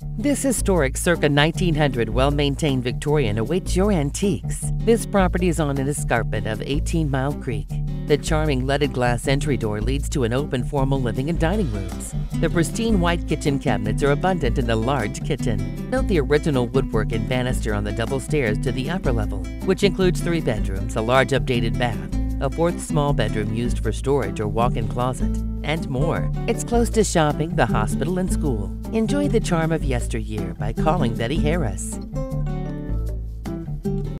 This historic circa 1900 well-maintained Victorian awaits your antiques. This property is on an escarpment of 18 Mile Creek. The charming leaded glass entry door leads to an open formal living and dining rooms. The pristine white kitchen cabinets are abundant in the large kitchen. Note the original woodwork and banister on the double stairs to the upper level, which includes three bedrooms, a large updated bath, a fourth small bedroom used for storage or walk-in closet, and more. It's close to shopping, the hospital, and school. Enjoy the charm of yesteryear by calling Betty Harris.